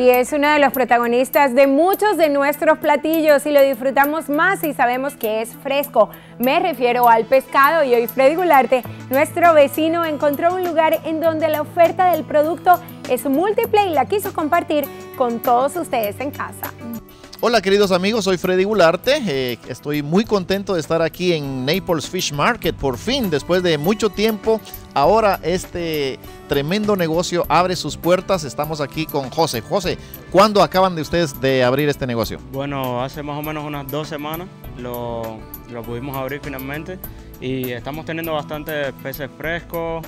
y es uno de los protagonistas de muchos de nuestros platillos y lo disfrutamos más y sabemos que es fresco. Me refiero al pescado y hoy Freddy Gularte, nuestro vecino, encontró un lugar en donde la oferta del producto es múltiple y la quiso compartir con todos ustedes en casa. Hola queridos amigos, soy Freddy Gularte. Eh, estoy muy contento de estar aquí en Naples Fish Market. Por fin, después de mucho tiempo, ahora este tremendo negocio abre sus puertas. Estamos aquí con José. José, ¿cuándo acaban de ustedes de abrir este negocio? Bueno, hace más o menos unas dos semanas lo, pudimos abrir finalmente y estamos teniendo bastantes peces frescos.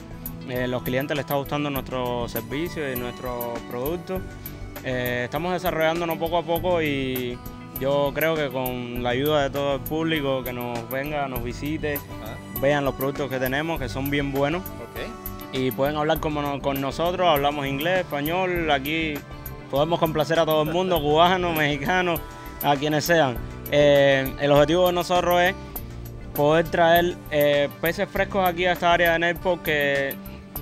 Eh, los clientes les está gustando nuestro servicio y nuestro producto. Eh, estamos desarrollándonos poco a poco y yo creo que con la ayuda de todo el público que nos venga, nos visite, vean los productos que tenemos, que son bien buenos. Y pueden hablar con, con nosotros, hablamos inglés, español, aquí podemos complacer a todo el mundo, cubanos, mexicanos, a quienes sean. Eh, el objetivo de nosotros es poder traer eh, peces frescos aquí a esta área de Naples que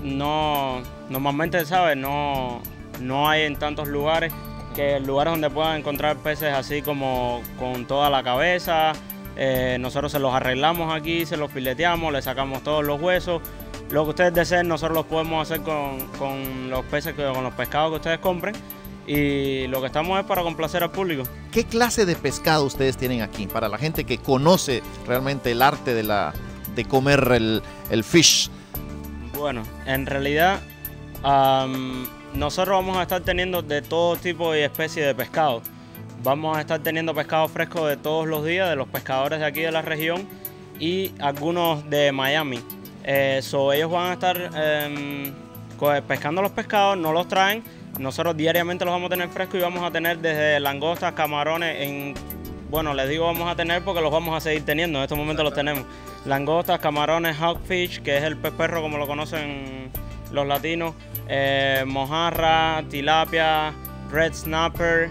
no normalmente, ¿sabes? No, no hay en tantos lugares que lugares donde puedan encontrar peces así como con toda la cabeza. Eh, nosotros se los arreglamos aquí, se los fileteamos, le sacamos todos los huesos. Lo que ustedes deseen, nosotros lo podemos hacer con, los peces, con los pescados que ustedes compren. Y lo que estamos es para complacer al público. ¿Qué clase de pescado ustedes tienen aquí? Para la gente que conoce realmente el arte de, la, de comer el, el fish. Bueno, en realidad nosotros vamos a estar teniendo de todo tipo y especie de pescado. Vamos a estar teniendo pescado fresco de todos los días, de los pescadores de aquí de la región y algunos de Miami. Eh, ellos van a estar em, pescando los pescados, no los traen. Nosotros diariamente los vamos a tener frescos y vamos a tener desde langostas, camarones, en, bueno, les digo vamos a tener porque los vamos a seguir teniendo, en estos momentos los tenemos. Langostas, camarones, hawkfish, que es el pez perro como lo conocen los latinos, eh, mojarra, tilapia, red snapper,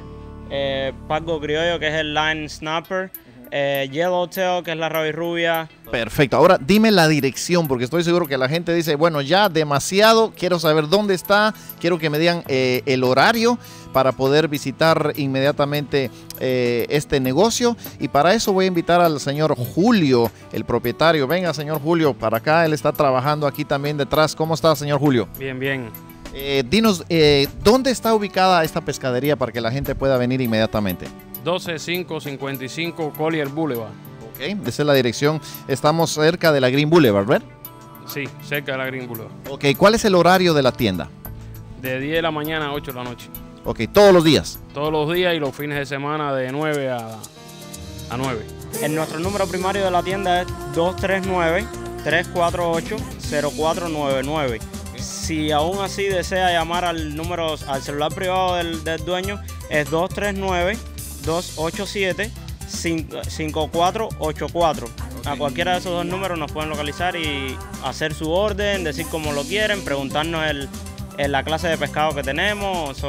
eh, pago criollo que es el line snapper, eh, yellowtail que es la rubia. Perfecto, ahora dime la dirección porque estoy seguro que la gente dice, bueno, ya demasiado, quiero saber dónde está, quiero que me digan eh, el horario para poder visitar inmediatamente eh, este negocio. Y para eso voy a invitar al señor Julio, el propietario. Venga, señor Julio, para acá. Él está trabajando aquí también detrás. ¿Cómo está, señor Julio? Bien, bien. Eh, dinos, eh, ¿dónde está ubicada esta pescadería para que la gente pueda venir inmediatamente? 12555 Collier Boulevard. Ok, esa es la dirección. Estamos cerca de la Green Boulevard, ¿verdad? Sí, cerca de la Green Boulevard. Ok, ¿cuál es el horario de la tienda? De 10 de la mañana a 8 de la noche. Ok, todos los días. Todos los días y los fines de semana de 9 a, a 9. En nuestro número primario de la tienda es 239-348-0499. Si aún así desea llamar al número, al celular privado del, dueño, es 239-287-5484. A cualquiera de esos dos números nos pueden localizar y hacer su orden, decir cómo lo quieren, preguntarnos el, la clase de pescado que tenemos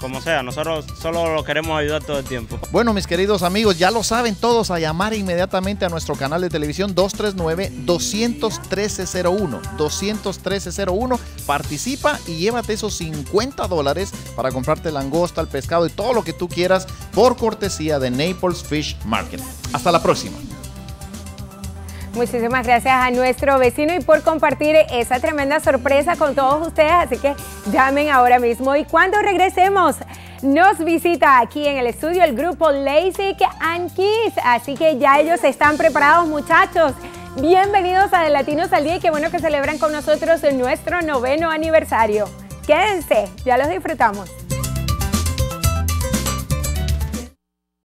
como sea, nosotros solo lo queremos ayudar todo el tiempo. Bueno, mis queridos amigos, ya lo saben todos a llamar inmediatamente a nuestro canal de televisión 239-21301. 21301. Participa y llévate esos 50 dólares para comprarte langosta, el pescado y todo lo que tú quieras por cortesía de Naples Fish Market. Hasta la próxima. Muchísimas gracias a nuestro vecino y por compartir esa tremenda sorpresa con todos ustedes. Así que llamen ahora mismo. Y cuando regresemos, nos visita aquí en el estudio el grupo LASIK and Kiss. Así que ya ellos están preparados, muchachos. Bienvenidos a De Latinos al Día y qué bueno que celebran con nosotros nuestro noveno aniversario. Quédense, ya los disfrutamos.